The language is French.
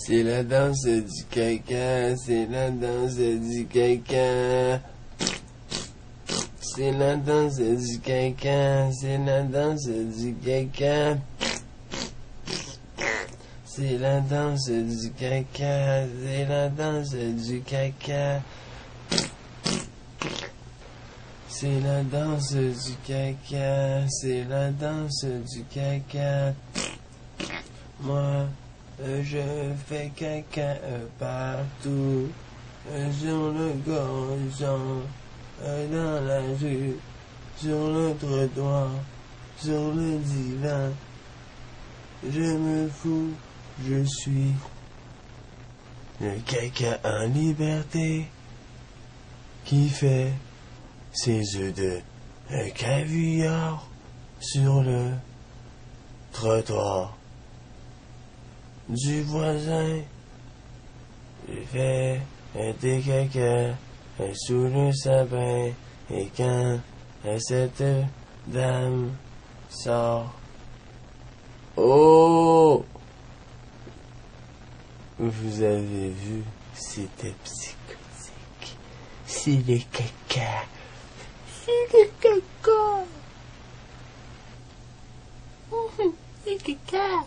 C'est la danse du caca, c'est la danse du caca. C'est la danse du caca, c'est la danse du caca. C'est la danse du caca, c'est la danse du caca. C'est la danse du caca, c'est la danse du caca. Moi, je fais caca euh, partout, euh, sur le gazon, dans la rue, sur le trottoir, sur le divan. Je me fous, je suis le caca en liberté qui fait ses œufs de caviar sur le trottoir du voisin. J'ai fait des caca sous le sapin et quand cette dame sort. Oh! Vous avez vu, c'était psychotique. C'est des caca. C'est des caca. C'est des caca.